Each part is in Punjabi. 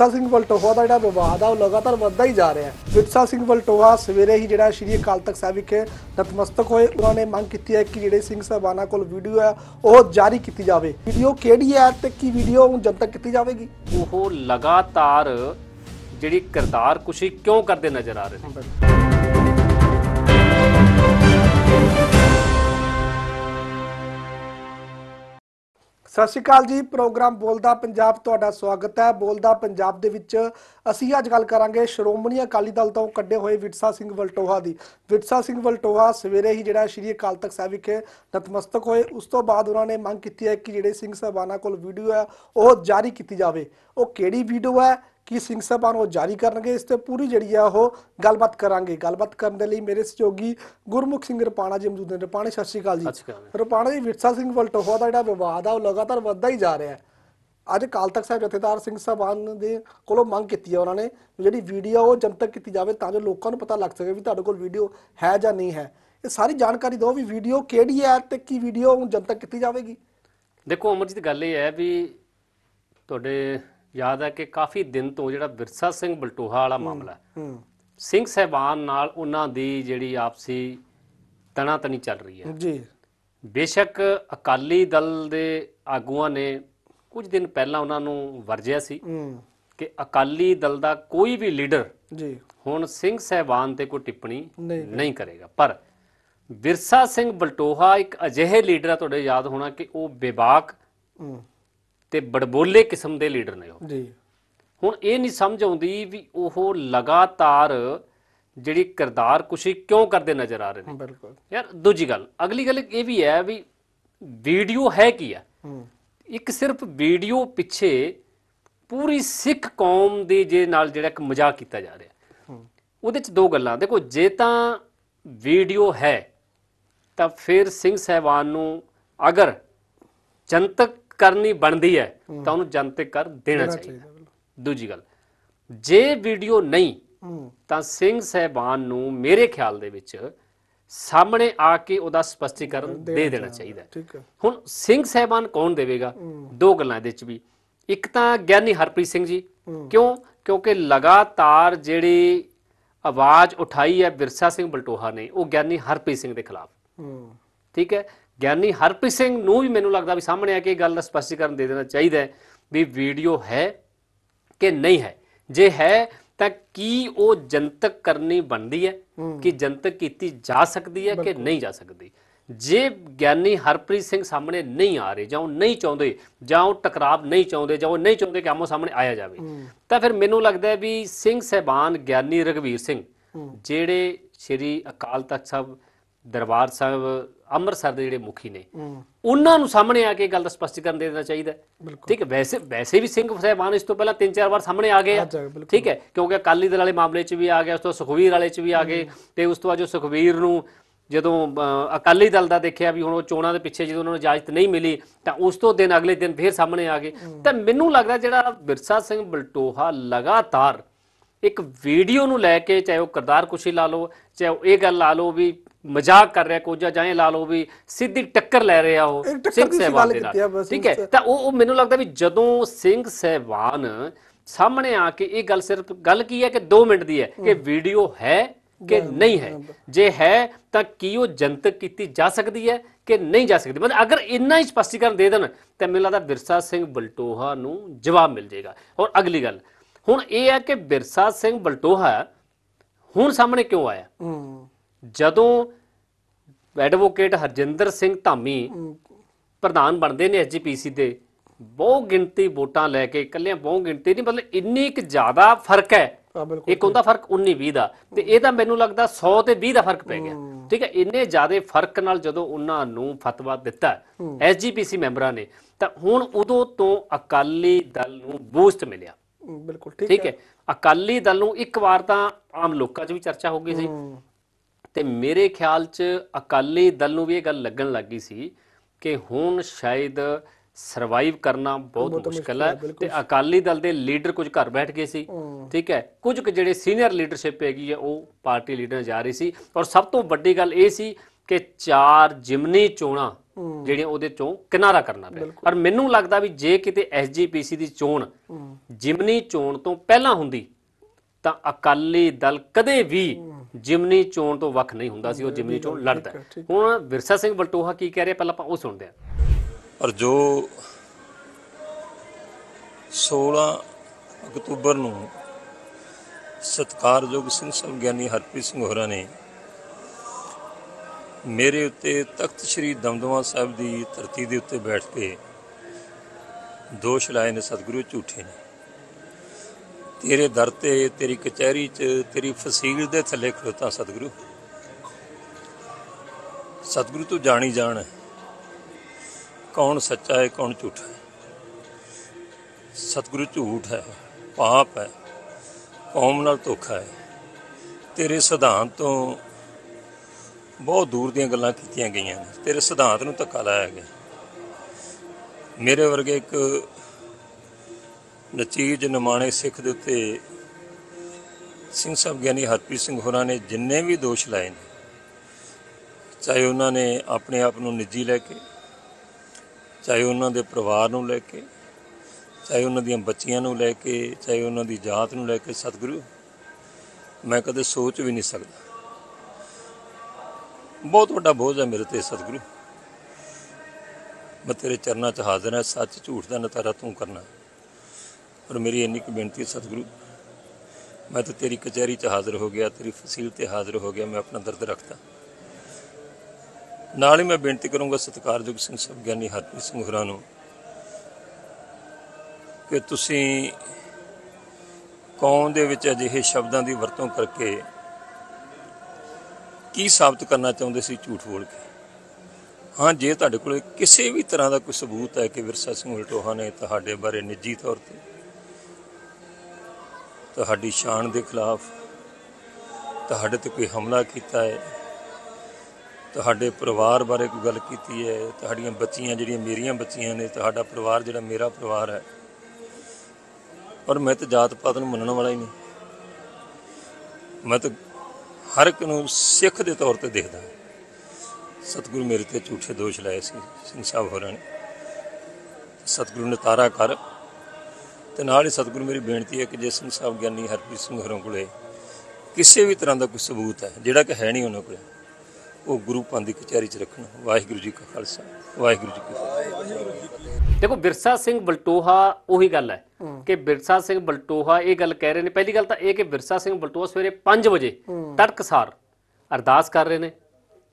ਵਿਰਸਾ ਸਿੰਘ ਵਲਟੋਹਾ ਦਾ ਜਿਹੜਾ ਵਿਵਾਦ ਆ, ਉਹ ਲਗਾਤਾਰ ਵੱਧਦਾ ਹੀ ਜਾ ਰਿਹਾ ਹੈ। ਵਿਰਸਾ ਸਿੰਘ ਵਲਟੋਹਾ ਸਵੇਰੇ ਹੀ ਜਿਹੜਾ ਸ਼੍ਰੀ ਅਕਾਲ ਤਖਤ ਸਾਹਿਬ ਵਿਖੇ ਨਤਮਸਤਕ ਹੋਏ। ਉਹਨਾਂ ਨੇ ਮੰਗ ਕੀਤੀ ਹੈ ਕਿ ਜਿਹੜੇ ਸਿੰਘ ਸਾਹਿਬਾਨਾਂ ਕੋਲ ਵੀਡੀਓ ਹੈ, ਉਹ ਜਾਰੀ ਕੀਤੀ ਜਾਵੇ। ਵੀਡੀਓ ਕਿਹੜੀ ਹੈ ਤੇ ਕੀ ਵੀਡੀਓ ਹੁਣ ਜਨਤਕ ਕੀਤੀ ਜਾਵੇਗੀ? ਉਹ ਲਗਾਤਾਰ ਜਿਹੜੀ ਕਿਰਦਾਰ ਕੁਸ਼ੀ ਕਿਉਂ ਕਰਦੇ ਨਜ਼ਰ ਆ ਰਹੇ ਨੇ? ਸਤਿ ਸ਼੍ਰੀ ਅਕਾਲ ਜੀ, ਪ੍ਰੋਗਰਾਮ ਬੋਲਦਾ ਪੰਜਾਬ ਤੁਹਾਡਾ ਸਵਾਗਤ ਹੈ। ਬੋਲਦਾ ਪੰਜਾਬ ਦੇ ਵਿੱਚ ਅਸੀਂ ਅੱਜ ਗੱਲ ਕਰਾਂਗੇ ਸ਼੍ਰੋਮਣੀ ਅਕਾਲੀ ਦਲ ਤੋਂ ਕੱਢੇ ਹੋਏ ਵਿਰਸਾ ਸਿੰਘ ਵਲਟੋਹਾ ਦੀ। ਵਿਰਸਾ ਸਿੰਘ ਵਲਟੋਹਾ ਸਵੇਰੇ ਹੀ ਜਿਹੜਾ ਸ਼੍ਰੀ ਅਕਾਲ ਤਖਤ ਸਾਹਿਬ ਵਿਖੇ ਨਤਮਸਤਕ ਹੋਏ। ਉਸ ਤੋਂ ਬਾਅਦ ਉਹਨਾਂ ਨੇ ਮੰਗ ਕੀਤੀ ਹੈ ਕਿ ਜਿਹੜੇ ਸਿੰਘ ਸਾਹਿਬਾਨਾਂ ਕੋਲ ਵੀਡੀਓ ਹੈ, ਉਹ ਜਾਰੀ ਕੀਤੀ ਜਾਵੇ। ਉਹ ਕਿਹੜੀ ਵੀਡੀਓ ਹੈ? ਕਿ ਸਿੰਘ ਸਾਹਿਬਾਨ ਉਹ ਜਾਰੀ ਕਰਨਗੇ ਇਸ ਤੇ ਪੂਰੀ ਜਿਹੜੀ ਆ ਉਹ ਗੱਲਬਾਤ ਕਰਾਂਗੇ। ਗੱਲਬਾਤ ਕਰਨ ਦੇ ਲਈ ਮੇਰੇ ਸਹਿਯੋਗੀ ਗੁਰਮੁਖ ਸਿੰਘ ਰਪਾਣਾ ਜੀ ਮੌਜੂਦ ਨੇ। ਰਪਾਣੇ ਸਤਿ ਸ਼੍ਰੀ ਅਕਾਲ ਜੀ। ਰਪਾਣਾ ਜੀ ਵਿਰਸਾ ਸਿੰਘ ਵਲਟੋਹਾ ਦਾ ਜਿਹੜਾ ਵਿਵਾਦ ਆ ਉਹ ਲਗਾਤਾਰ ਵੱਧਦਾ ਹੀ ਜਾ ਰਿਹਾ ਹੈ। ਅੱਜ ਅਕਾਲ ਤਖਤ ਸਾਹਿਬ ਜਥੇਦਾਰ ਸਿੰਘ ਸਾਹਿਬਾਨ ਦੇ ਕੋਲੋਂ ਮੰਗ ਕੀਤੀ ਹੈ ਉਹਨਾਂ ਨੇ ਜਿਹੜੀ ਵੀਡੀਓ ਉਹ ਜਨਤਕ ਕੀਤੀ ਜਾਵੇ ਤਾਂ ਜੋ ਲੋਕਾਂ ਨੂੰ ਪਤਾ ਲੱਗ ਸਕੇ ਵੀ ਤੁਹਾਡੇ ਕੋਲ ਵੀਡੀਓ ਹੈ ਜਾਂ ਨਹੀਂ ਹੈ। ਇਹ ਸਾਰੀ ਜਾਣਕਾਰੀ ਦਿਓ ਵੀ ਵੀਡੀਓ ਕਿਹੜੀ ਹੈ ਤੇ ਕੀ ਵੀਡੀਓ ਹੁਣ ਜਨਤਕ ਕੀਤੀ ਜਾਵੇਗੀ। ਦੇਖੋ ਅਮਰਜੀਤ ਗੱਲ ਇਹ ਹੈ ਵੀ ਤੁਹਾਡੇ ਯਾਦ ਹੈ ਕਿ ਕਾਫੀ ਦਿਨ ਤੋਂ ਜਿਹੜਾ ਵਿਰਸਾ ਸਿੰਘ ਬਲਟੋਹਾ ਵਾਲਾ ਮਾਮਲਾ ਹੈ। ਸਿੰਘ ਸਹਿਬਾਨ ਨਾਲ ਉਹਨਾਂ ਦੀ ਜਿਹੜੀ ਆਪਸੀ ਤਣਾ ਤਣੀ ਚੱਲ ਰਹੀ ਹੈ। ਜੀ। ਬੇਸ਼ੱਕ ਅਕਾਲੀ ਦਲ ਦੇ ਆਗੂਆਂ ਨੇ ਕੁਝ ਦਿਨ ਪਹਿਲਾਂ ਉਹਨਾਂ ਨੂੰ ਵਰਜਿਆ ਸੀ ਹੂੰ। ਕਿ ਅਕਾਲੀ ਦਲ ਦਾ ਕੋਈ ਵੀ ਲੀਡਰ ਜੀ। ਹੁਣ ਸਿੰਘ ਸਹਿਬਾਨ ਤੇ ਕੋਈ ਟਿੱਪਣੀ ਨਹੀਂ ਕਰੇਗਾ। ਪਰ ਵਿਰਸਾ ਸਿੰਘ ਬਲਟੋਹਾ ਇੱਕ ਅਜਿਹੇ ਲੀਡਰ ਆ ਤੁਹਾਡੇ ਯਾਦ ਹੋਣਾ ਕਿ ਉਹ ਬੇਬਾਕ ਤੇ ਬੜਬੋਲੇ ਕਿਸਮ ਦੇ ਲੀਡਰ ਨੇ ਉਹ। ਜੀ। ਹੁਣ ਇਹ ਨਹੀਂ ਸਮਝ ਆਉਂਦੀ ਵੀ ਉਹ ਲਗਾਤਾਰ ਜਿਹੜੀ ਕਿਰਦਾਰ ਕੁਸ਼ੀ ਕਿਉਂ ਕਰਦੇ ਨਜ਼ਰ ਆ ਰਹੇ ਨੇ। ਬਿਲਕੁਲ। ਯਾਰ ਦੂਜੀ ਗੱਲ ਅਗਲੀ ਗੱਲ ਇਹ ਵੀ ਹੈ ਵੀ ਵੀਡੀਓ ਹੈ ਕੀ ਹੈ ਹੂੰ। ਇੱਕ ਸਿਰਫ ਵੀਡੀਓ ਪਿੱਛੇ ਪੂਰੀ ਸਿੱਖ ਕੌਮ ਦੇ ਜੇ ਨਾਲ ਜਿਹੜਾ ਇੱਕ ਮਜ਼ਾਕ ਕੀਤਾ ਜਾ ਰਿਹਾ। ਉਹਦੇ ਚ ਦੋ ਗੱਲਾਂ ਦੇਖੋ ਜੇ ਤਾਂ ਵੀਡੀਓ ਹੈ ਤਾਂ ਫਿਰ ਸਿੰਘ ਸਹਿਬਾਨ ਨੂੰ ਅਗਰ ਜਨਤਕ ਕਰਨੀ ਬਣਦੀ ਹੈ ਤਾਂ ਉਹਨੂੰ ਜਨਤਕ ਕਰ ਦੇਣਾ ਚਾਹੀਦਾ। ਦੂਜੀ ਗੱਲ ਜੇ ਵੀਡੀਓ ਨਹੀਂ ਤਾਂ ਸਿੰਘ ਸਹਿਬਾਨ ਨੂੰ ਮੇਰੇ ਖਿਆਲ ਦੇ ਵਿੱਚ ਸਾਹਮਣੇ ਆ ਕੇ ਉਹਦਾ ਸਪਸ਼ਟੀਕਰਨ ਦੇ ਦੇਣਾ ਚਾਹੀਦਾ ਹੈ। ਠੀਕ ਹੈ। ਹੁਣ ਸਿੰਘ ਸਹਿਬਾਨ ਕੌਣ ਦੇਵੇਗਾ? ਦੋ ਗੱਲਾਂ ਇਹਦੇ ਚ ਵੀ। ਇੱਕ ਤਾਂ ਗਿਆਨੀ ਹਰਪ੍ਰੀਤ ਸਿੰਘ ਜੀ। ਕਿਉਂ? ਕਿਉਂਕਿ ਲਗਾਤਾਰ ਜਿਹੜੀ ਆਵਾਜ਼ ਉਠਾਈ ਹੈ ਵਿਰਸਾ ਸਿੰਘ ਬਲਟੋਹਾ ਨੇ ਉਹ ਗਿਆਨੀ ਹਰਪ੍ਰੀਤ ਸਿੰਘ ਦੇ ਖਿਲਾਫ। ਠੀਕ ਹੈ? ਗਿਆਨੀ ਹਰਪ੍ਰੀਤ ਸਿੰਘ ਨੂੰ ਵੀ ਮੈਨੂੰ ਲੱਗਦਾ ਵੀ ਸਾਹਮਣੇ ਆ ਕੇ ਇਹ ਗੱਲ ਦਾ ਸਪਸ਼ਟੀਕਰਨ ਦੇ ਦੇਣਾ ਚਾਹੀਦਾ ਹੈ ਵੀ ਵੀਡੀਓ ਹੈ ਕਿ ਨਹੀਂ ਹੈ। ਜੇ ਹੈ ਤਾਂ ਕੀ ਉਹ ਜਨਤਕ ਕਰਨੀ ਬਣਦੀ ਹੈ? ਕਿ ਜਨਤਕ ਕੀਤੀ ਜਾ ਸਕਦੀ ਹੈ ਕਿ ਨਹੀਂ ਜਾ ਸਕਦੀ? ਜੇ ਗਿਆਨੀ ਹਰਪ੍ਰੀਤ ਸਿੰਘ ਸਾਹਮਣੇ ਨਹੀਂ ਆ ਰਹੇ ਜਾਂ ਉਹ ਨਹੀਂ ਚਾਹੁੰਦੇ ਜਾਂ ਉਹ ਟਕਰਾਵ ਨਹੀਂ ਚਾਹੁੰਦੇ ਜਾਂ ਉਹ ਨਹੀਂ ਚਾਹੁੰਦੇ ਕਿ ਆਮੋ ਸਾਹਮਣੇ ਆਇਆ ਜਾਵੇ ਤਾਂ ਫਿਰ ਮੈਨੂੰ ਲੱਗਦਾ ਹੈ ਵੀ ਸਿੰਘ ਸਹਿਬਾਨ ਗਿਆਨੀ ਰਗਵੀਰ ਸਿੰਘ ਜਿਹੜੇ ਸ੍ਰੀ ਅਕਾਲ ਤਖਤ ਸਾਹਿਬ ਦਰਬਾਰ ਸਾਹਿਬ ਅੰਮ੍ਰਿਤਸਰ ਦੇ ਜਿਹੜੇ ਮੁਖੀ ਨੇ ਉਹਨਾਂ ਨੂੰ ਸਾਹਮਣੇ ਆ ਕੇ ਗੱਲ ਦਾ ਸਪਸ਼ਟੀਕਰਨ ਦੇ ਦੇਣਾ ਚਾਹੀਦਾ ਠੀਕ ਹੈ ਵੈਸੇ ਵੈਸੇ ਵੀ ਸਿੰਘ ਸਾਹਿਬਾਨ ਇਸ ਤੋਂ ਪਹਿਲਾਂ ਤਿੰਨ ਚਾਰ ਵਾਰ ਸਾਹਮਣੇ ਆ ਗਏ ਆ। ਠੀਕ ਹੈ ਕਿਉਂਕਿ ਅਕਾਲੀ ਦਲ ਵਾਲੇ ਮਾਮਲੇ 'ਚ ਵੀ ਆ ਗਿਆ ਉਸ ਤੋਂ ਸੁਖਵੀਰ ਵਾਲੇ 'ਚ ਵੀ ਆ ਗਏ ਤੇ ਉਸ ਤੋਂ ਬਾਅਦ ਜੋ ਸੁਖਵੀਰ ਨੂੰ ਜਦੋਂ ਅਕਾਲੀ ਦਲ ਦਾ ਦੇਖਿਆ ਵੀ ਹੁਣ ਉਹ ਚੋਣਾਂ ਦੇ ਪਿੱਛੇ ਜਦੋਂ ਉਹਨਾਂ ਨੂੰ ਇਜਾਜ਼ਤ ਨਹੀਂ ਮਿਲੀ ਤਾਂ ਉਸ ਤੋਂ ਦਿਨ ਅਗਲੇ ਦਿਨ ਫੇਰ ਸਾਹਮਣੇ ਆ ਗਏ। ਤਾਂ ਮੈਨੂੰ ਲੱਗਦਾ ਜਿਹੜਾ ਵਿਰਸਾ ਸਿੰਘ ਬਲਟੋਹਾ ਲਗਾਤਾਰ ਇੱਕ ਵੀਡੀਓ ਨੂੰ ਲੈ ਕੇ ਚਾਹੇ ਉਹ ਕਰਤਾਰ ਕੁਸ਼ੀ ਲਾ ਲਓ ਚਾਹੇ ਉਹ ਇਹ ਗੱਲ ਲਾ ਲਓ ਵੀ ਮਜ਼ਾਕ ਕਰ ਰਿਹਾ ਕੋਜਾ ਜਾਂ ਲਾ ਲਓ ਵੀ ਸਿੱਧੀ ਟੱਕਰ ਲੈ ਰਿਹਾ ਉਹ ਸਿੰਘ ਸਹਿਬਾਨ ਦੇ ਨਾਲ। ਠੀਕ ਹੈ ਤਾਂ ਉਹ ਉਹ ਮੈਨੂੰ ਲੱਗਦਾ ਵੀ ਜਦੋਂ ਸਿੰਘ ਸਹਿਬਾਨ ਸਾਹਮਣੇ ਆ ਕੇ ਇਹ ਗੱਲ ਸਿਰਫ ਗੱਲ ਕੀ ਹੈ ਕਿ 2 ਮਿੰਟ ਦੀ ਹੈ ਕਿ ਵੀਡੀਓ ਹੈ ਕਿ ਨਹੀਂ ਹੈ? ਜੇ ਹੈ ਤਾਂ ਕੀ ਉਹ ਜਨਤਕ ਕੀਤੀ ਜਾ ਸਕਦੀ ਹੈ ਕਿ ਨਹੀਂ ਜਾ ਸਕਦੀ? ਮਤਲਬ ਅਗਰ ਇੰਨਾ ਹੀ ਸਪਸ਼ਟੀਕਰਨ ਦੇ ਦੇਣ ਤਾਂ ਮੈਨੂੰ ਲੱਗਦਾ ਵਿਰਸਾ ਸਿੰਘ ਬਲਟੋਹਾ ਨੂੰ ਜਵਾਬ ਮਿਲ ਜਾਏਗਾ। ਔਰ ਅਗਲੀ ਗੱਲ ਹੁਣ ਇਹ ਹੈ ਕਿ ਵਿਰਸਾ ਸਿੰਘ ਬਲਟੋਹਾ ਹੁਣ ਸਾਹਮਣੇ ਕਿਉਂ ਆਇਆ? ਹੂੰ। ਜਦੋਂ ਐਡਵੋਕੇਟ ਹਰਜਿੰਦਰ ਸਿੰਘ ਧਾਮੀ ਪ੍ਰਧਾਨ ਬਣਦੇ ਨੇ ਐਸਜੀਪੀਸੀ ਦੇ ਬਹੁ ਗਿਣਤੀ ਵੋਟਾਂ ਲੈ ਕੇ ਇਕੱਲਿਆਂ ਬਹੁ ਗਿਣਤੀ ਨਹੀਂ ਮਤਲਬ ਇੰਨੀ ਇੱਕ ਜ਼ਿਆਦਾ ਫ਼ਰਕ ਹੈ। ਇੱਕ ਹੁੰਦਾ ਫ਼ਰਕ 19 20 ਦਾ ਤੇ ਇਹ ਤਾਂ ਮੈਨੂੰ ਲੱਗਦਾ 100 ਤੇ 20 ਦਾ ਫ਼ਰਕ ਪੈ ਗਿਆ। ਠੀਕ ਹੈ ਇੰਨੇ ਜ਼ਿਆਦਾ ਫ਼ਰਕ ਨਾਲ ਜਦੋਂ ਉਹਨਾਂ ਨੂੰ ਫਤਵਾ ਦਿੱਤਾ ਐਸਜੀਪੀਸੀ ਮੈਂਬਰਾਂ ਨੇ ਤਾਂ ਹੁਣ ਉਦੋਂ ਤੋਂ ਅਕਾਲੀ ਦਲ ਨੂੰ ਬੂਸਟ ਮਿਲਿਆ। ਬਿਲਕੁਲ ਠੀਕ ਹੈ। ਅਕਾਲੀ ਦਲ ਨੂੰ ਇੱਕ ਵਾਰ ਤਾਂ ਆਮ ਲੋਕਾਂ 'ਚ ਵੀ ਚਰਚਾ ਹੋ ਗਈ ਸੀ। ਤੇ ਮੇਰੇ ਖਿਆਲ 'ਚ ਅਕਾਲੀ ਦਲ ਨੂੰ ਵੀ ਇਹ ਗੱਲ ਲੱਗਣ ਲੱਗੀ ਸੀ ਕਿ ਹੁਣ ਸ਼ਾਇਦ ਸਰਵਾਈਵ ਕਰਨਾ ਬਹੁਤ ਮੁਸ਼ਕਲ ਹੈ ਤੇ ਅਕਾਲੀ ਦਲ ਦੇ ਲੀਡਰ ਕੁਝ ਘਰ ਬੈਠ ਗਏ ਸੀ ਠੀਕ ਹੈ? ਕੁਝ ਕੁ ਜਿਹੜੇ ਸੀਨੀਅਰ ਲੀਡਰਸ਼ਿਪ ਹੈਗੀ ਹੈ ਉਹ ਪਾਰਟੀ ਲੀਡਰ ਜਾ ਰਹੀ ਸੀ। ਔਰ ਸਭ ਤੋਂ ਵੱਡੀ ਗੱਲ ਇਹ ਸੀ ਕਿ ਚਾਰ ਜਿਮਨੀ ਚੋਣਾਂ ਜਿਹੜੀਆਂ ਉਹਦੇ ਚੋਂ ਕਿਨਾਰਾ ਕਰਨਾ ਪਿਆ। ਪਰ ਮੈਨੂੰ ਲੱਗਦਾ ਵੀ ਜੇ ਕਿਤੇ ਐਸਜੀਪੀਸੀ ਦੀ ਚੋਣ ਜਿਮਨੀ ਚੋਣ ਤੋਂ ਪਹਿਲਾਂ ਹੁੰਦੀ ਤਾਂ ਅਕਾਲੀ ਦਲ ਕਦੇ ਵੀ ਜਿਮਨੀ ਚੋਣ ਤੋਂ ਵੱਖ ਨਹੀਂ ਹੁੰਦਾ ਸੀ ਉਹ ਜਿਮਨੀ ਚੋਣ ਲੜਦਾ। ਹੁਣ ਵਿਰਸਾ ਸਿੰਘ ਬਲਟੋਹਾ ਕੀ ਕਹਿ ਰਿਹਾ ਪਹਿਲਾਂ ਆਪਾਂ ਉਹ ਸੁਣਦੇ ਹਾਂ। ਔਰ ਜੋ 16 ਅਕਤੂਬਰ ਨੂੰ ਸਤਕਾਰਯੋਗ ਸਿੰਘ ਸਾਹਿਬ ਗਿਆਨੀ ਹਰਪ੍ਰੀਤ ਸਿੰਘ ਹੋਰਾਂ ਨੇ ਮੇਰੇ ਉੱਤੇ ਤਖਤ ਸ੍ਰੀ ਦਮਦਮਾ ਸਾਹਿਬ ਦੀ ਧਰਤੀ ਦੇ ਉੱਤੇ ਬੈਠ ਕੇ ਦੋਸ਼ ਲਾਏ ਨੇ ਸਤਿਗੁਰੂ ਝੂਠੇ ਨੇ। ਤੇਰੇ ਦਰ ਤੇ, ਤੇਰੀ ਕਚਹਿਰੀ 'ਚ, ਤੇਰੀ ਫਸੀਲ ਦੇ ਥੱਲੇ ਖਲੋਤਾ ਸਤਿਗੁਰੂ। ਸਤਿਗੁਰੂ ਤੂੰ ਜਾਣੀ ਜਾਣ ਹੈ ਕੌਣ ਸੱਚਾ ਹੈ, ਕੌਣ ਝੂਠਾ ਹੈ। ਸਤਿਗੁਰੂ ਝੂਠ ਹੈ, ਪਾਪ ਹੈ, ਕੌਮ ਨਾਲ ਧੋਖਾ ਹੈ। ਤੇਰੇ ਸਿਧਾਂਤ ਤੋਂ ਬਹੁਤ ਦੂਰ ਦੀਆਂ ਗੱਲਾਂ ਕੀਤੀਆਂ ਗਈਆਂ ਨੇ। ਤੇਰੇ ਸਿਧਾਂਤ ਨੂੰ ਧੱਕਾ ਲਾਇਆ ਗਿਆ। ਮੇਰੇ ਵਰਗੇ ਇੱਕ ਨਚੀਜ ਨਿਮਾਣੇ ਸਿੱਖ ਦੇ ਉੱਤੇ ਸਿੰਘ ਸਾਹਿਬ ਗਿਆਨੀ ਹਰਪ੍ਰੀਤ ਸਿੰਘ ਹੋਰਾਂ ਨੇ ਜਿੰਨੇ ਵੀ ਦੋਸ਼ ਲਾਏ ਨੇ, ਚਾਹੇ ਉਹਨਾਂ ਨੇ ਆਪਣੇ ਆਪ ਨੂੰ ਨਿੱਜੀ ਲੈ ਕੇ, ਚਾਹੇ ਉਹਨਾਂ ਦੇ ਪਰਿਵਾਰ ਨੂੰ ਲੈ ਕੇ, ਚਾਹੇ ਉਹਨਾਂ ਦੀਆਂ ਬੱਚੀਆਂ ਨੂੰ ਲੈ ਕੇ, ਚਾਹੇ ਉਹਨਾਂ ਦੀ ਜਾਤ ਨੂੰ ਲੈ ਕੇ ਸਤਿਗੁਰੂ, ਮੈਂ ਕਦੇ ਸੋਚ ਵੀ ਨਹੀਂ ਸਕਦਾ। ਬਹੁਤ ਵੱਡਾ ਬੋਝ ਹੈ ਮੇਰੇ ਤੇ ਸਤਿਗੁਰੂ। ਮੈਂ ਤੇਰੇ ਚਰਨਾਂ 'ਚ ਹਾਜ਼ਰ ਹਾਂ, ਸੱਚ ਝੂਠ ਦਾ ਨਤਾਰਾ ਤੂੰ ਕਰਨਾ। ਪਰ ਮੇਰੀ ਇੰਨੀ ਕੁ ਬੇਨਤੀ ਹੈ, ਸਤਿਗੁਰੂ, ਮੈਂ ਤਾਂ ਤੇਰੀ ਕਚਹਿਰੀ 'ਚ ਹਾਜ਼ਰ ਹੋ ਗਿਆ, ਤੇਰੀ ਫਸੀਲ ਤੇ ਹਾਜ਼ਰ ਹੋ ਗਿਆ, ਮੈਂ ਆਪਣਾ ਦਰਦ ਰੱਖਦਾ। ਨਾਲ ਹੀ ਮੈਂ ਬੇਨਤੀ ਕਰੂੰਗਾ ਸਤਿਕਾਰਯੋਗ ਸਿੰਘ ਸਾਹਿਬ, ਗਿਆਨੀ ਹਰਪ੍ਰੀਤ ਸਿੰਘ ਹੋਰਾਂ ਨੂੰ, ਕਿ ਤੁਸੀਂ ਕੌਮ ਦੇ ਵਿੱਚ ਅਜਿਹੇ ਸ਼ਬਦਾਂ ਦੀ ਵਰਤੋਂ ਕਰਕੇ ਕੀ ਸਾਬਤ ਕਰਨਾ ਚਾਹੁੰਦੇ ਸੀ ਝੂਠ ਬੋਲ ਕੇ? ਹਾਂ, ਜੇ ਤੁਹਾਡੇ ਕੋਲ ਕਿਸੇ ਵੀ ਤਰ੍ਹਾਂ ਦਾ ਕੋਈ ਸਬੂਤ ਹੈ ਕਿ ਵਿਰਸਾ ਸਿੰਘ ਉਲਟੋਹਾ ਨੇ ਤੁਹਾਡੇ ਬਾਰੇ ਨਿੱਜੀ ਤੌਰ ਤੇ ਤੁਹਾਡੀ ਸ਼ਾਨ ਦੇ ਖਿਲਾਫ ਤੁਹਾਡੇ ਤੇ ਕੋਈ ਹਮਲਾ ਕੀਤਾ ਹੈ, ਤੁਹਾਡੇ ਪਰਿਵਾਰ ਬਾਰੇ ਕੋਈ ਗੱਲ ਕੀਤੀ ਹੈ, ਤੁਹਾਡੀਆਂ ਬੱਚੀਆਂ ਜਿਹੜੀਆਂ ਮੇਰੀਆਂ ਬੱਚੀਆਂ ਨੇ, ਤੁਹਾਡਾ ਪਰਿਵਾਰ ਜਿਹੜਾ ਮੇਰਾ ਪਰਿਵਾਰ ਹੈ, ਪਰ ਮੈਂ ਤਾਂ ਜਾਤ ਪਾਤ ਨੂੰ ਮੰਨਣ ਵਾਲਾ ਹੀ ਨਹੀਂ। ਮੈਂ ਤਾਂ ਹਰ ਇੱਕ ਨੂੰ ਸਿੱਖ ਦੇ ਤੌਰ ਤੇ ਦੇਖਦਾ ਸਤਿਗੁਰੂ ਮੇਰੇ ਤੇ ਝੂਠੇ ਦੋਸ਼ ਲਾਏ ਸੀ, ਸਿੰਘ ਸਾਹਿਬ ਹੋਰਾਂ ਨੇ। ਸਤਿਗੁਰੂ ਨੇ ਤਾਰਾ ਕਰ ਤੇ ਨਾਲ ਹੀ ਸਤਿਗੁਰੂ ਮੇਰੀ ਬੇਨਤੀ ਹੈ ਕਿ ਜੇ ਸਿੰਘ ਸਾਹਿਬ ਗਿਆਨੀ ਹਰਪ੍ਰੀਤ ਸਿੰਘ ਹੋਰਾਂ ਕੋਲੇ ਕਿਸੇ ਵੀ ਤਰ੍ਹਾਂ ਦਾ ਕੋਈ ਸਬੂਤ ਹੈ ਜਿਹੜਾ ਕਿ ਹੈ ਨਹੀਂ ਉਹਨਾਂ ਕੋਲੇ ਉਹ ਗੁਰੂ ਪੰਥ ਦੀ ਕਚਹਿਰੀ 'ਚ ਰੱਖਣ। ਵਾਹਿਗੁਰੂ ਜੀ ਕਾ ਖਾਲਸਾ ਵਾਹਿਗੁਰੂ ਜੀ ਕੀ ਫਤਿਹ। ਦੇਖੋ ਬਿਰਸਾ ਸਿੰਘ ਬਲਟੋਹਾ ਉਹੀ ਗੱਲ ਹੈ ਕਿ ਬਿਰਸਾ ਸਿੰਘ ਬਲਟੋਹਾ ਇਹ ਗੱਲ ਕਹਿ ਰਹੇ ਨੇ। ਪਹਿਲੀ ਗੱਲ ਤਾਂ ਇਹ ਕਿ ਬਿਰਸਾ ਸਿੰਘ ਬਲਟੋਹਾ ਸਵੇਰੇ 5 ਵਜੇ ਤੜਕਸਾਰ ਅਰਦਾਸ ਕਰ ਰਹੇ ਨੇ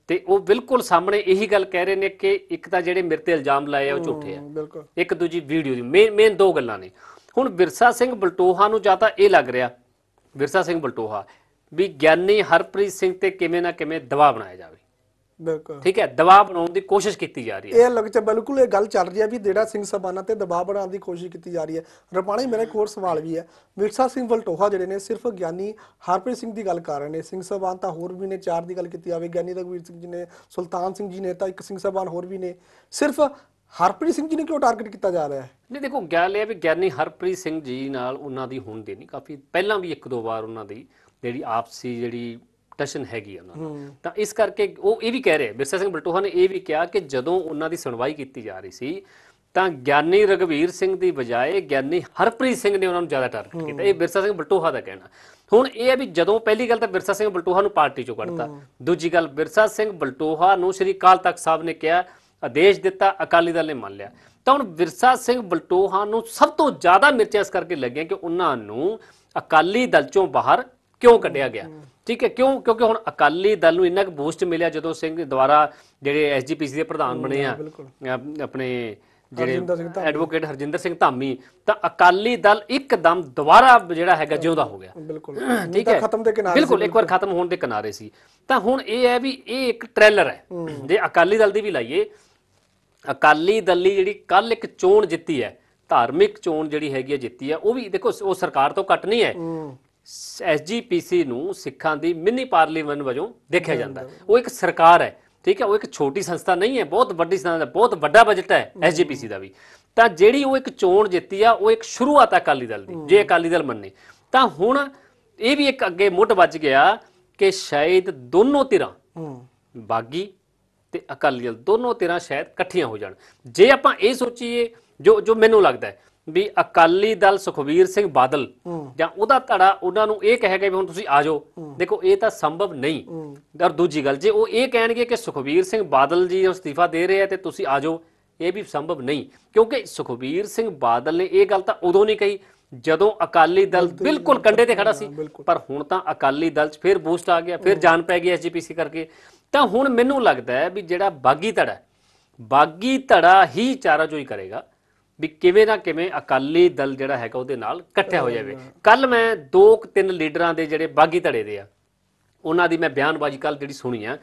ਤੇ ਉਹ ਬਿਲਕੁਲ ਸਾਹਮਣੇ ਇਹੀ ਗੱਲ ਕਹਿ ਰਹੇ ਨੇ ਕਿ ਇੱਕ ਤਾਂ ਜਿਹੜੇ ਮੇਰੇ ਤੇ ਇਲਜ਼ਾਮ ਲਾਏ ਆ ਉਹ ਝੂਠੇ ਆ। ਇੱਕ ਦੂਜੀ ਵੀਡੀਓ ਦੀ ਮੇਨ ਦੋ ਗੱਲਾਂ ਨੇ। ਹੁਣ ਬਿਰਸਾ ਸਿੰਘ ਬਲਟੋਹਾ ਨੂੰ ਜਾਂ ਤਾਂ ਇਹ ਲੱਗ ਰਿਹਾ ਬਿਰਸਾ ਸਿੰਘ ਬਲਟੋਹਾ ਵੀ ਗਿਆਨੀ ਹਰਪ੍ਰੀਤ ਸਿੰਘ ਤੇ ਕਿਵੇਂ ਨਾ ਕਿਵੇਂ ਦਬਾਅ ਬਣਾਇਆ ਜਾਵੇ। ਬਿਲਕੁਲ। ਠੀਕ ਹੈ ਦਬਾਅ ਬਣਾਉਣ ਦੀ ਕੋਸ਼ਿਸ਼ ਕੀਤੀ ਜਾ ਰਹੀ ਹੈ। ਇਹ ਲੱਗ ਚ ਬਿਲਕੁਲ ਇਹ ਗੱਲ ਚੱਲ ਰਹੀ ਹੈ ਵੀ ਜਿਹੜਾ ਸਿੰਘ ਸਬਾਨਾ ਤੇ ਦਬਾਅ ਬਣਾਉਣ ਦੀ ਕੋਸ਼ਿਸ਼ ਕੀਤੀ ਜਾ ਰਹੀ ਹੈ। ਰਪਾਣੀ ਮੇਰਾ ਇੱਕ ਹੋਰ ਸਵਾਲ ਵੀ ਹੈ। ਵਿਰਸਾ ਸਿੰਘ ਵਲਟੋਹਾ ਜਿਹੜੇ ਨੇ ਸਿਰਫ ਗਿਆਨੀ ਹਰਪ੍ਰੀਤ ਸਿੰਘ ਦੀ ਗੱਲ ਕਰ ਰਹੇ ਨੇ। ਸਿੰਘ ਸਬਾਨ ਤਾਂ ਹੋਰ ਵੀ ਨੇ ਚਾਰ ਦੀ ਗੱਲ ਕੀਤੀ ਜਾਵੇ। ਗਿਆਨੀ ਰਘਵੀਰ ਸਿੰਘ ਜੀ ਨੇ ਸੁਲਤਾਨ ਸਿੰਘ ਜੀ ਨੇ ਤਾਂ ਇੱਕ ਸਿੰਘ ਸਬਾਨ ਹੋਰ ਵੀ ਨੇ। ਸਿਰਫ ਹਰਪ੍ਰੀਤ ਸਿੰਘ ਜੀ ਨੇ ਕਿਉਂ ਟਾਰਗੇਟ ਕੀਤਾ ਜਾ ਰਿਹਾ ਹੈ? ਨਹੀਂ ਦੇਖੋ ਗੱਲ ਇਹ ਹੈ ਵੀ ਗਿਆਨੀ ਹਰਪ੍ਰੀਤ ਸਿੰਘ ਜੀ ਨਾਲ ਉਹਨਾਂ ਦੀ ਹੁਣ ਦੇ ਨਹੀਂ ਕਾਫੀ। ਪਹਿਲਾਂ ਵੀ ਇੱਕ ਦੋ ਵਾਰ ਉਹਨਾਂ ਦੀ ਜਿਹੜੀ ਆਪਸੀ ਜਿਹੜੀ ਟਸ਼ਨ ਹੈਗੀ ਉਹਨਾਂ ਨਾਲ। ਤਾਂ ਇਸ ਕਰਕੇ ਉਹ ਇਹ ਵੀ ਕਹਿ ਰਹੇ ਬਿਰਸਾ ਸਿੰਘ ਬਲਟੋਹਾ ਨੇ ਇਹ ਵੀ ਕਿਹਾ ਕਿ ਜਦੋਂ ਉਹਨਾਂ ਦੀ ਸੁਣਵਾਈ ਕੀਤੀ ਜਾ ਰਹੀ ਸੀ ਤਾਂ ਗਿਆਨੀ ਰਗਵੀਰ ਸਿੰਘ ਦੀ ਬਜਾਏ ਗਿਆਨੀ ਹਰਪ੍ਰੀਤ ਸਿੰਘ ਨੇ ਉਹਨਾਂ ਨੂੰ ਜ਼ਿਆਦਾ ਟਾਰਗੇਟ ਕੀਤਾ। ਇਹ ਬਿਰਸਾ ਸਿੰਘ ਬਲਟੋਹਾ ਦਾ ਕਹਿਣਾ। ਹੁਣ ਇਹ ਹੈ ਵੀ ਜਦੋਂ ਪਹਿਲੀ ਗੱਲ ਤਾਂ ਬਿਰਸਾ ਸਿੰਘ ਬਲਟੋਹਾ ਨੂੰ ਪਾਰਟੀ ਚੋਂ ਕੱਢਤਾ। ਦੂਜੀ ਗੱਲ ਬਿਰਸਾ ਸਿੰਘ ਬਲਟੋਹਾ ਨੂੰ ਸ੍ਰੀ ਅਕਾਲ ਤਖਤ ਸਾਹਿਬ ਨੇ ਕਿਹਾ ਆਦੇਸ਼ ਦਿੱਤਾ ਅਕਾਲੀ ਦਲ ਨੇ ਮੰਨ ਲਿਆ। ਤਾਂ ਹੁਣ ਵਿਰਸਾ ਸਿੰਘ ਬਲਟੋਹਾ ਨੂੰ ਸਭ ਤੋਂ ਜ਼ਿਆਦਾ ਮਿਰਚਾਂ ਇਸ ਕਰਕੇ ਲੱਗੀਆਂ ਕਿ ਉਹਨਾਂ ਨੂੰ ਅਕਾਲੀ ਦਲ ਚੋਂ ਬਾਹਰ ਕਿਉਂ ਕੱਢਿਆ ਗਿਆ? ਠੀਕ ਹੈ ਕਿਉਂ? ਕਿਉਂਕਿ ਹੁਣ ਅਕਾਲੀ ਦਲ ਨੂੰ ਇੰਨਾ ਕੁ ਬੂਸਟ ਮਿਲਿਆ ਜਦੋਂ ਸਿੰਘ ਦੁਆਰਾ ਜਿਹੜੇ ਐਸਜੀਪੀਸੀ ਦੇ ਪ੍ਰਧਾਨ ਬਣੇ ਆ ਆਪਣੇ ਜਿਹੜੇ ਐਡਵੋਕੇਟ ਹਰਜਿੰਦਰ ਸਿੰਘ ਧਾਮੀ ਤਾਂ ਅਕਾਲੀ ਦਲ ਇੱਕਦਮ ਦੁਬਾਰਾ ਜਿਹੜਾ ਹੈਗਾ ਜਿਉਂਦਾ ਹੋ ਗਿਆ। ਬਿਲਕੁਲ। ਠੀਕ ਹੈ। ਖਤਮ ਦੇ ਕਿਨਾਰੇ ਬਿਲਕੁਲ ਇੱਕ ਵਾਰ ਖਤਮ ਹੋਣ ਦੇ ਕਿਨਾਰੇ ਸੀ। ਤਾਂ ਹੁਣ ਇਹ ਹੈ ਵੀ ਇਹ ਇੱਕ ਟ੍ਰੇਲਰ ਹੈ। ਜੇ ਅਕਾਲੀ ਦਲ ਦੀ ਵੀ ਲਾਈਏ ਅਕਾਲੀ ਦਲ ਜਿਹੜੀ ਕੱਲ ਇੱਕ ਚੋਣ ਜਿੱਤੀ ਹੈ ਧਾਰਮਿਕ ਚੋਣ ਜਿਹੜੀ ਹੈਗੀ ਹੈ ਜਿੱਤੀ ਹੈ ਉਹ ਵੀ ਦੇਖੋ ਉਹ ਸਰਕਾਰ ਤੋਂ ਘੱਟ ਨਹੀਂ ਹੈ। ਐਸਜੀਪੀਸੀ ਨੂੰ ਸਿੱਖਾਂ ਦੀ ਮਿੰਨੀ ਪਾਰਲੀਮੈਂਟ ਵਜੋਂ ਦੇਖਿਆ ਜਾਂਦਾ। ਉਹ ਇੱਕ ਸਰਕਾਰ ਹੈ ਠੀਕ ਹੈ ਉਹ ਇੱਕ ਛੋਟੀ ਸੰਸਥਾ ਨਹੀਂ ਹੈ ਬਹੁਤ ਵੱਡੀ ਸੰਸਥਾ ਹੈ ਬਹੁਤ ਵੱਡਾ ਬਜਟ ਹੈ ਐਸਜੀਪੀਸੀ ਦਾ ਵੀ। ਤਾਂ ਜਿਹੜੀ ਉਹ ਇੱਕ ਚੋਣ ਜਿੱਤੀ ਆ ਉਹ ਇੱਕ ਸ਼ੁਰੂਆਤ ਹੈ ਅਕਾਲੀ ਦਲ ਦੀ ਜੇ ਅਕਾਲੀ ਦਲ ਮੰਨੇ। ਤਾਂ ਹੁਣ ਇਹ ਵੀ ਇੱਕ ਅੱਗੇ ਮੁੱਢ ਵੱਜ ਗਿਆ ਕਿ ਸ਼ਾਇਦ ਦੋਨੋਂ ਧਿਰਾਂ ਬਾਗੀ ਤੇ ਅਕਾਲੀ ਦਲ ਦੋਨੋਂ ਧਿਰਾਂ ਸ਼ਾਇਦ ਇਕੱਠੀਆਂ ਹੋ ਜਾਣ। ਜੇ ਆਪਾਂ ਇਹ ਸੋਚੀਏ ਜੋ ਜੋ ਮੈਨੂੰ ਲੱਗਦਾ ਹੈ ਵੀ ਅਕਾਲੀ ਦਲ ਸੁਖਵੀਰ ਸਿੰਘ ਬਾਦਲ ਜਾਂ ਉਹਦਾ ਧੜਾ ਉਹਨਾਂ ਨੂੰ ਇਹ ਕਹੇਗਾ ਵੀ ਹੁਣ ਤੁਸੀਂ ਆ ਜਾਓ। ਦੇਖੋ ਇਹ ਤਾਂ ਸੰਭਵ ਨਹੀਂ। ਔਰ ਦੂਜੀ ਗੱਲ ਜੇ ਉਹ ਇਹ ਕਹਿਣਗੇ ਕਿ ਸੁਖਵੀਰ ਸਿੰਘ ਬਾਦਲ ਜੀ ਅਸਤੀਫਾ ਦੇ ਰਹੇ ਆ ਤੇ ਤੁਸੀਂ ਆ ਜਾਓ ਇਹ ਵੀ ਸੰਭਵ ਨਹੀਂ। ਕਿਉਂਕਿ ਸੁਖਵੀਰ ਸਿੰਘ ਬਾਦਲ ਨੇ ਇਹ ਗੱਲ ਤਾਂ ਉਦੋਂ ਨਹੀਂ ਕਹੀ ਜਦੋਂ ਅਕਾਲੀ ਦਲ ਬਿਲਕੁਲ ਕੰਡੇ ਤੇ ਖੜਾ ਸੀ ਪਰ ਹੁਣ ਤਾਂ ਅਕਾਲੀ ਦਲ 'ਚ ਫਿਰ ਬੂਸਟ ਆ ਗਿਆ ਫਿਰ ਜਾਨ ਪੈ ਗਈ ਐਸਜੀਪੀਸੀ ਕਰਕੇ। ਤਾਂ ਹੁਣ ਮੈਨੂੰ ਲੱਗਦਾ ਹੈ ਵੀ ਜਿਹੜਾ ਬਾਗੀ ਧੜਾ ਬਾਗੀ ਧੜਾ ਹੀ ਚਾਰਾਜੋਈ ਕਰੇਗਾ ਵੀ ਕਿਵੇਂ ਨਾ ਕਿਵੇਂ ਅਕਾਲੀ ਦਲ ਜਿਹੜਾ ਹੈਗਾ ਉਹਦੇ ਨਾਲ ਇਕੱਠਿਆ ਹੋ ਜਾਵੇ। ਕੱਲ ਮੈਂ ਦੋ ਕੁ ਤਿੰਨ ਲੀਡਰਾਂ ਦੇ ਜਿਹੜੇ ਬਾਗੀ ਧੜੇ ਦੇ ਆ ਉਹਨਾਂ ਦੀ ਮੈਂ ਬਿਆਨਬਾਜ਼ੀ ਕੱਲ ਜਿਹੜੀ ਸੁਣੀ ਆ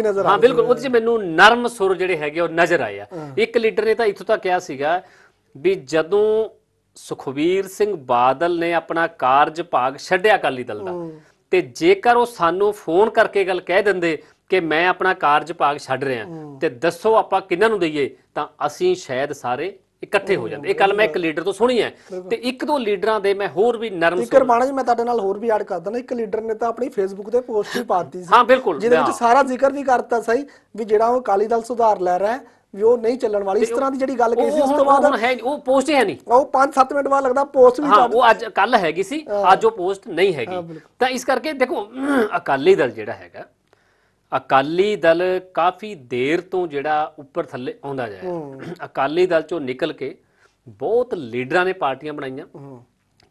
ਨਜ਼ਰ ਆ ਹਾਂ ਬਿਲਕੁਲ ਉਹਦੇ 'ਚ ਮੈਨੂੰ ਨਰਮ ਸੁਰ ਜਿਹੜੇ ਹੈਗੇ ਉਹ ਨਜ਼ਰ ਆਏ ਆ। ਇੱਕ ਲੀਡਰ ਨੇ ਤਾਂ ਇੱਥੋਂ ਤੱਕ ਕਿਹਾ ਸੀਗਾ ਵੀ ਜਦੋਂ ਸੁਖਵੀਰ ਸਿੰਘ ਬਾਦਲ ਨੇ ਆਪਣਾ ਕਾਰਜ ਭਾਗ ਛੱਡਿਆ ਅਕਾਲੀ ਦਲ ਦਾ। ਤੇ ਜੇਕਰ ਉਹ ਸਾਨੂੰ ਫੋਨ ਕਰਕੇ ਗੱਲ ਕਹਿ ਦਿੰਦੇ ਕਿ ਮੈਂ ਆਪਣਾ ਕਾਰਜ ਭਾਗ ਛੱਡ ਰਿਹਾ ਤੇ ਦੱਸੋ ਆਪਾਂ ਕਿਹਨਾਂ ਨੂੰ ਦਈਏ ਤਾਂ ਅਸੀਂ ਸ਼ਾਇਦ ਸਾਰੇ ਇਕੱਠੇ ਹੋ ਜਾਂਦੇ। ਇਹ ਕੱਲ ਮੈਂ ਇੱਕ ਲੀਡਰ ਤੋਂ ਸੁਣੀ ਹੈ। ਤੇ ਇੱਕ ਦੋ ਲੀਡਰਾਂ ਦੇ ਮੈਂ ਹੋਰ ਵੀ ਨਰਮ ਇੱਕ ਰਮਾਣਾ ਜੀ ਮੈਂ ਤੁਹਾਡੇ ਨਾਲ ਹੋਰ ਵੀ ਐਡ ਕਰ ਦਣਾ ਇੱਕ ਲੀਡਰ ਨੇ ਤਾਂ ਆਪਣੀ ਫੇਸਬੁੱਕ ਤੇ ਪੋਸਟ ਵੀ ਪਾਤੀ ਸੀ। ਹਾਂ ਬਿਲਕੁਲ। ਜਿਹਦੇ ਵਿੱਚ ਸਾਰਾ ਜ਼ਿਕਰ ਵੀ ਕਰਤਾ ਸਹੀ ਵੀ ਜਿਹੜਾ ਉਹ ਅਕਾਲੀ ਦਲ ਸੁਧਾਰ ਲੈ ਰਿਹਾ ਹੈ ਵੀ ਉਹ ਨਹੀਂ ਚੱਲਣ ਵਾਲੀ ਇਸ ਤਰ੍ਹਾਂ ਦੀ ਜਿਹੜੀ ਗੱਲ ਕਹੀ ਸੀ ਉਸ ਤੋਂ ਬਾਅਦ ਹੁਣ ਹੈ ਉਹ ਪੋਸਟ ਹੀ ਹੈ ਨਹੀਂ। ਉਹ 5-7 ਮਿੰਟ ਬਾਅਦ ਲੱਗਦਾ ਪੋਸਟ ਵੀ ਹਾਂ ਉਹ ਅੱਜ ਕੱਲ ਹੈਗੀ ਸੀ ਅੱਜ ਉਹ ਪੋਸਟ ਨਹੀਂ ਹੈਗੀ। ਤਾਂ ਇਸ ਕਰਕੇ ਦੇਖੋ ਅਕਾਲੀ ਦਲ ਜਿਹੜਾ ਹੈਗਾ ਅਕਾਲੀ ਦਲ ਕਾਫੀ ਦੇਰ ਤੋਂ ਜਿਹੜਾ ਉੱਪਰ ਥੱਲੇ ਆਉਂਦਾ ਜਾਇਆ ਅਕਾਲੀ ਦਲ ਚੋਂ ਨਿਕਲ ਕੇ ਬਹੁਤ ਲੀਡਰਾਂ ਨੇ ਪਾਰਟੀਆਂ ਬਣਾਈਆਂ।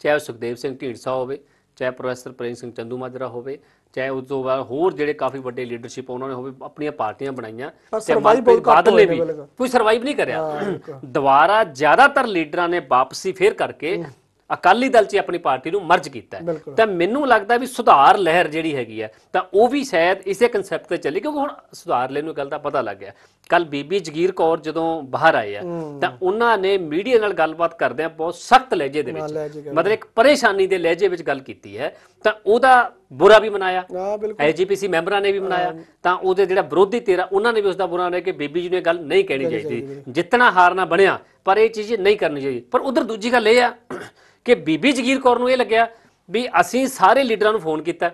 ਚਾਹੇ ਸੁਖਦੇਵ ਸਿੰਘ ਢੀਂਡਸਾ ਹੋਵੇ ਚਾਹੇ ਪ੍ਰੋਫੈਸਰ ਪ੍ਰੇਮ ਸਿੰਘ ਚੰਦੂ ਮਾਜਰਾ ਹੋਵੇ ਚਾਹੇ ਉਸ ਤੋਂ ਬਾਅਦ ਹੋਰ ਜਿਹੜੇ ਕਾਫੀ ਵੱਡੇ ਲੀਡਰਸ਼ਿਪ ਉਹਨਾਂ ਨੇ ਹੋਵੇ ਆਪਣੀਆਂ ਪਾਰਟੀਆਂ ਬਣਾਈਆਂ ਤੇ ਮਨਪ੍ਰੀਤ ਬਾਦਲ ਨੇ ਵੀ। ਕੋਈ ਸਰਵਾਈਵ ਨਹੀਂ ਕਰਿਆ। ਦੁਬਾਰਾ ਜ਼ਿਆਦਾਤਰ ਲੀਡਰਾਂ ਨੇ ਵਾਪਸੀ ਫੇਰ ਕਰਕੇ ਅਕਾਲੀ ਦਲ 'ਚ ਆਪਣੀ ਪਾਰਟੀ ਨੂੰ ਮਰਜ ਕੀਤਾ। ਤਾਂ ਮੈਨੂੰ ਲੱਗਦਾ ਵੀ ਸੁਧਾਰ ਲਹਿਰ ਜਿਹੜੀ ਹੈਗੀ ਹੈ ਤਾਂ ਉਹ ਵੀ ਸ਼ਾਇਦ ਇਸੇ ਕਨਸੈਪਟ ਤੇ ਚੱਲੀ ਕਿਉਂਕਿ ਹੁਣ ਸੁਧਾਰ ਲਹਿਰ ਨੂੰ ਗੱਲ ਦਾ ਪਤਾ ਲੱਗ ਗਿਆ। ਕੱਲ ਬੀਬੀ ਜਗੀਰ ਕੌਰ ਜਦੋਂ ਬਾਹਰ ਆਏ ਆ ਤਾਂ ਉਹਨਾਂ ਨੇ ਮੀਡੀਆ ਨਾਲ ਗੱਲਬਾਤ ਕਰਦਿਆਂ ਬਹੁਤ ਸਖਤ ਲਹਿਜੇ ਦੇ ਵਿੱਚ। ਮਤਲਬ ਇੱਕ ਪਰੇਸ਼ਾਨੀ ਦੇ ਲਹਿਜੇ ਵਿੱਚ ਗੱਲ ਕੀਤੀ ਹੈ ਤਾਂ ਉਹਦਾ ਬੁਰਾ ਵੀ ਮਨਾਇਆ ਐਜੀਪੀਸੀ ਮੈਂਬਰਾਂ ਨੇ ਵੀ ਮਨਾਇਆ ਤਾਂ ਉਹਦੇ ਜਿਹੜਾ ਵਿਰੋਧੀ ਤੇਰਾ ਉਹਨਾਂ ਨੇ ਵੀ ਉਸ ਦਾ ਬੁਰਾ ਮਨਾਇਆ ਕਿ ਬੀਬੀ ਜੀ ਨੂੰ ਗੱਲ ਨਹੀਂ ਕਹਿਣੀ ਚਾਹੀਦੀ ਜਿੱਤਣਾ ਹਾਰਨਾ ਬਣਿਆ ਪਰ ਇਹ ਚੀਜ਼ ਨਹੀਂ ਕਰਨੀ ਚਾਹੀਦੀ। ਪਰ ਉਧਰ ਦੂਜੀ ਗੱਲ ਇਹ ਆ ਕਿ ਬੀਬੀ ਜਗੀਰ ਕੌਰ ਨੂੰ ਇਹ ਲੱਗਿਆ ਵੀ ਅਸੀਂ ਸਾਰੇ ਲੀਡਰਾਂ ਨੂੰ ਫੋਨ ਕੀਤਾ।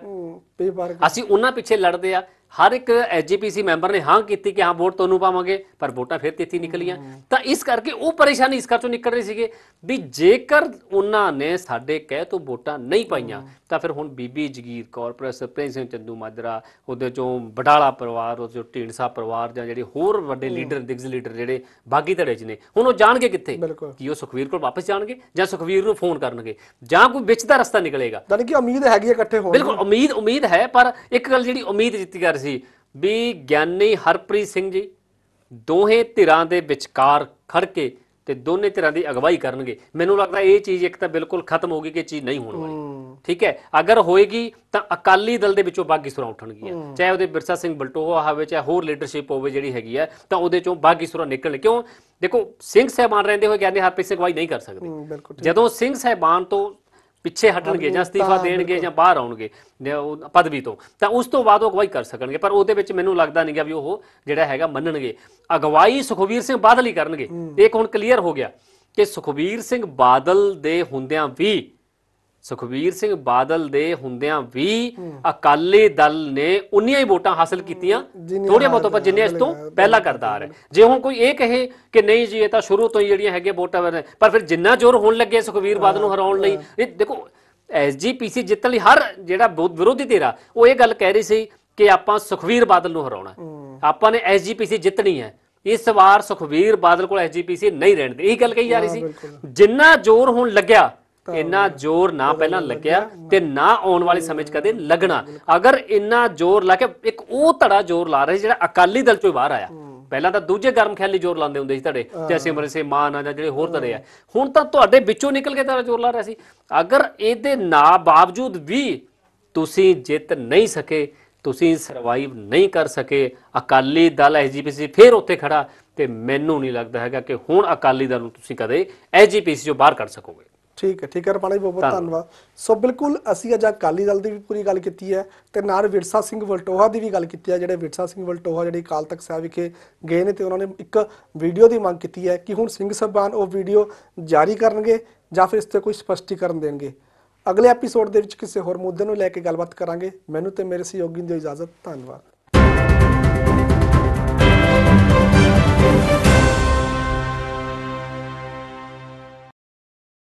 ਅਸੀਂ ਉਹਨਾਂ ਪਿੱਛੇ ਲੜਦੇ ਆ ਹਰ ਇੱਕ ਐਜੀਪੀਸੀ ਮੈਂਬਰ ਨੇ ਹਾਂ ਕੀਤੀ ਕਿ ਹਾਂ ਵੋਟ ਤੁਹਾਨੂੰ ਪਾਵਾਂਗੇ ਪਰ ਵੋਟਾਂ ਫਿਰ ਤੇਤੀ ਨਿਕਲੀਆਂ। ਤਾਂ ਇਸ ਕਰਕੇ ਉਹ ਪਰੇਸ਼ਾਨੀ ਇਸ ਕਰਕੇ ਨਿਕਲ ਰਹੀ ਸੀਗੇ ਵੀ ਜੇਕਰ ਉਹਨਾਂ ਨੇ ਸਾਡੇ ਕਹਿ ਤੋਂ ਵੋਟਾਂ ਨਹੀਂ ਪਾਈਆਂ ਤਾਂ ਫਿਰ ਹੁਣ ਬੀਬੀ ਜਗੀਰ ਕੌਰ ਪ੍ਰੋਫੈਸਰ ਪ੍ਰੇਮ ਸਿੰਘ ਚੰਦੂ ਮਾਜਰਾ ਉਹਦੇ ਚੋਂ ਬਟਾਲਾ ਪਰਿਵਾਰ ਉਹ ਚੋਂ ਢੀਂਡਸਾ ਪਰਿਵਾਰ ਜਾਂ ਜਿਹੜੇ ਹੋਰ ਵੱਡੇ ਲੀਡਰ ਦਿਗਜ ਲੀਡਰ ਜਿਹੜੇ ਬਾਗੀ ਧੜੇ 'ਚ ਨੇ ਹੁਣ ਉਹ ਜਾਣਗੇ ਕਿੱਥੇ? ਕੀ ਉਹ ਸੁਖਵੀਰ ਕੋਲ ਵਾਪਸ ਜਾਣਗੇ ਜਾਂ ਸੁਖਵੀਰ ਨੂੰ ਫੋਨ ਕਰਨਗੇ? ਜਾਂ ਕੋਈ ਵਿੱਚ ਦਾ ਰਸਤਾ ਨਿਕਲੇਗਾ? ਯਾਨੀ ਕਿ ਉਮੀਦ ਹੈਗੀ ਇਕੱਠੇ ਹੋਣ। ਬਿਲਕੁਲ ਉਮੀਦ ਉਮੀਦ ਹੈ ਪਰ ਇੱਕ ਗੱਲ ਜਿਹੜੀ ਉਮੀਦ ਜਿੱਤੀ ਕਰ ਸੀ ਵੀ ਗਿਆਨੀ ਹਰਪ੍ਰੀਤ ਸਿੰਘ ਜੀ ਦੋਹੇ ਧਿਰਾਂ ਦੇ ਵਿਚਕਾਰ ਖੜ ਕੇ ਤੇ ਦੋਨੇ ਧਿਰਾਂ ਦੀ ਅਗਵਾਈ ਕਰਨਗੇ। ਮੈਨੂੰ ਲੱਗਦਾ ਇਹ ਚੀਜ਼ ਇੱਕ ਤਾਂ ਬਿਲਕੁਲ ਖਤਮ ਹੋ ਗਈ ਕਿ ਚੀਜ਼ ਨਹੀਂ ਹੋਣ ਵਾਲੀ। ਠੀਕ ਹੈ? ਅਗਰ ਹੋਏਗੀ ਤਾਂ ਅਕਾਲੀ ਦਲ ਦੇ ਵਿੱਚੋਂ ਬਾਗੀ ਸੁਰਾਂ ਉੱਠਣਗੀਆਂ। ਚਾਹੇ ਉਹਦੇ ਬਿਰਸਾ ਸਿੰਘ ਬਲਟੋਹਾ ਹੋਵੇ ਚਾਹੇ ਹੋਰ ਲੀਡਰਸ਼ਿਪ ਹੋਵੇ ਜਿਹੜੀ ਹੈਗੀ ਹੈ ਤਾਂ ਉਹਦੇ ਚੋਂ ਬਾਗੀ ਸੁਰਾਂ ਨਿਕਲਣ। ਕਿਉਂ? ਦੇਖੋ ਸਿੰਘ ਸਾਹਿਬਾਨ ਰਹਿੰਦੇ ਹੋਏ ਗਿਆਨੀ ਹਰਪ੍ਰੀਤ ਸਿੰਘ ਅਗਵਾਈ ਨਹੀਂ ਕਰ ਸਕਦੇ। ਜਦੋਂ ਸਿੰਘ ਸਾਹਿਬਾਨ ਤੋਂ ਪਿੱਛੇ ਹਟਣਗੇ ਜਾਂ ਅਸਤੀਫਾ ਦੇਣਗੇ ਜਾਂ ਬਾਹਰ ਆਉਣਗੇ ਪਦਵੀ ਤੋਂ ਤਾਂ ਉਸ ਤੋਂ ਬਾਅਦ ਉਹ ਅਗਵਾਈ ਕਰ ਸਕਣਗੇ। ਪਰ ਉਹਦੇ ਵਿੱਚ ਮੈਨੂੰ ਲੱਗਦਾ ਨਹੀਂਗਾ ਵੀ ਉਹ ਜਿਹੜਾ ਹੈਗਾ ਮੰਨਣਗੇ। ਅਗਵਾਈ ਸੁਖਵੀਰ ਸਿੰਘ ਬਾਦਲ ਹੀ ਕਰਨਗੇ। ਇਹ ਹੁਣ ਕਲੀਅਰ ਹੋ ਗਿਆ ਕਿ ਸੁਖਵੀਰ ਸਿੰਘ ਬਾਦਲ ਦੇ ਹੁੰਦਿਆਂ ਵੀ ਸੁਖਵੀਰ ਸਿੰਘ ਬਾਦਲ ਦੇ ਹੁੰਦਿਆਂ ਵੀ ਅਕਾਲੀ ਦਲ ਨੇ ਉਨੀਆਂ ਹੀ ਵੋਟਾਂ ਹਾਸਲ ਕੀਤੀਆਂ। ਜਿੰਨੀਆਂ ਥੋੜੀਆਂ ਬਹੁਤੋਂ ਪਰ ਜਿੰਨੇ ਇਸ ਤੋਂ ਪਹਿਲਾਂ ਕਰਦਾ ਆ ਰਿਹਾ। ਜੇ ਹੁਣ ਕੋਈ ਇਹ ਕਹੇ ਕਿ ਨਹੀਂ ਜੀ ਇਹ ਤਾਂ ਸ਼ੁਰੂ ਤੋਂ ਹੀ ਜਿਹੜੀਆਂ ਹੈਗੇ ਵੋਟਾਂ ਪਰ ਫਿਰ ਜਿੰਨਾ ਜ਼ੋਰ ਹੋਣ ਲੱਗੇ ਸੁਖਵੀਰ ਬਾਦਲ ਨੂੰ ਹਰਾਉਣ ਲਈ ਇਹ ਦੇਖੋ ਐਸਜੀਪੀਸੀ ਜਿੱਤਣ ਲਈ ਹਰ ਜਿਹੜਾ ਵਿਰੋ- ਵਿਰੋਧੀ ਧਿਰਾ ਉਹ ਇਹ ਗੱਲ ਕਹਿ ਰਹੀ ਸੀ ਕਿ ਆਪਾਂ ਸੁਖਵੀਰ ਬਾਦਲ ਨੂੰ ਹਰਾਉਣਾ। ਆਪਾਂ ਨੇ ਐਸਜੀਪੀਸੀ ਜਿੱਤਣੀ ਹੈ। ਇਸ ਵਾਰ ਸੁਖਵੀਰ ਬਾਦਲ ਕੋਲ ਐਸਜੀਪੀਸੀ ਨਹੀਂ ਰਹਿਣ ਦੇ। ਇਹ ਗੱਲ ਕਹੀ ਜਾ ਰਹੀ ਸੀ। ਜਿੰਨਾ ਜ਼ੋਰ ਹੁਣ ਲੱਗਿਆ ਇੰਨਾ ਜ਼ੋਰ ਨਾ ਪਹਿਲਾਂ ਲੱਗਿਆ ਤੇ ਨਾ ਆਉਣ ਵਾਲੇ ਸਮੇਂ 'ਚ ਕਦੇ ਲੱਗਣਾ। ਅਗਰ ਇੰਨਾ ਜ਼ੋਰ ਲਾ ਕੇ ਇੱਕ ਉਹ ਧੜਾ ਜ਼ੋਰ ਲਾ ਰਿਹਾ ਜਿਹੜਾ ਅਕਾਲੀ ਦਲ ਚੋਂ ਬਾਹਰ ਆਇਆ। ਪਹਿਲਾਂ ਤਾਂ ਦੂਜੇ ਗਰਮ ਖਿਆਲੀ ਜ਼ੋਰ ਲਾਉਂਦੇ ਹੁੰਦੇ ਸੀ ਧੜੇ ਤੇ ਸਿਮਰਨ ਸੇ ਮਾਨ ਆ ਜਾਂ ਜਿਹੜੇ ਹੋਰ ਧੜੇ ਆ। ਹੁਣ ਤਾਂ ਤੁਹਾਡੇ ਵਿੱਚੋਂ ਨਿਕਲ ਕੇ ਧੜਾ ਜ਼ੋਰ ਲਾ ਰਿਹਾ ਸੀ। ਅਗਰ ਇਹਦੇ ਨਾ ਬਾਵਜੂਦ ਵੀ ਤੁਸੀਂ ਜਿੱਤ ਨਹੀਂ ਸਕੇ ਤੁਸੀਂ ਸਰਵਾਈਵ ਨਹੀਂ ਕਰ ਸਕੇ ਅਕਾਲੀ ਦਲ ਐਸਜੀਪੀਸੀ ਫਿਰ ਉੱਥੇ ਖੜਾ ਤੇ ਮੈਨੂੰ ਨਹੀਂ ਲੱਗਦਾ ਹੈਗਾ ਕਿ ਹੁਣ ਅਕਾਲੀ ਦਲ ਨੂੰ ਤੁਸੀਂ ਕਦੇ ਐਸਜੀਪੀਸੀ ਚੋਂ ਬਾਹਰ ਕੱਢ ਸਕੋਗੇ। ਠੀਕ ਹੈ ਠੀਕ ਹੈ ਰਪਾਣਾ ਜੀ ਬਹੁਤ ਬਹੁਤ ਧੰਨਵਾਦ। ਸੋ ਬਿਲਕੁਲ ਅਸੀਂ ਅੱਜ ਅਕਾਲੀ ਦਲ ਦੀ ਵੀ ਪੂਰੀ ਗੱਲ ਕੀਤੀ ਹੈ ਤੇ ਨਾਲ ਵਿਰਸਾ ਸਿੰਘ ਵਲਟੋਹਾ ਦੀ ਵੀ ਗੱਲ ਕੀਤੀ ਹੈ ਜਿਹੜੇ ਵਿਰਸਾ ਸਿੰਘ ਵਲਟੋਹਾ ਜਿਹੜੇ ਅਕਾਲ ਤਖਤ ਸਾਹਿਬ ਵਿਖੇ ਗਏ ਨੇ ਤੇ ਉਹਨਾਂ ਨੇ ਇੱਕ ਵੀਡੀਓ ਦੀ ਮੰਗ ਕੀਤੀ ਹੈ ਕਿ ਹੁਣ ਸਿੰਘ ਸਾਹਿਬਾਨ ਉਹ ਵੀਡੀਓ ਜਾਰੀ ਕਰਨਗੇ ਜਾਂ ਫਿਰ ਇਸ ਤੇ ਕੋਈ ਸਪਸ਼ਟੀਕਰਨ ਦੇਣਗੇ। ਅਗਲੇ ਐਪੀਸੋਡ ਦੇ ਵਿੱਚ ਕਿਸੇ ਹੋਰ ਮੁੱਦੇ ਨੂੰ ਲੈ ਕੇ ਗੱਲਬਾਤ ਕਰਾਂਗੇ। ਮੈਨੂੰ ਤੇ ਮੇਰੇ ਸਹਿਯੋਗੀ ਨੂੰ ਦਿਓ ਇਜਾਜ਼ਤ। ਧੰਨਵਾਦ।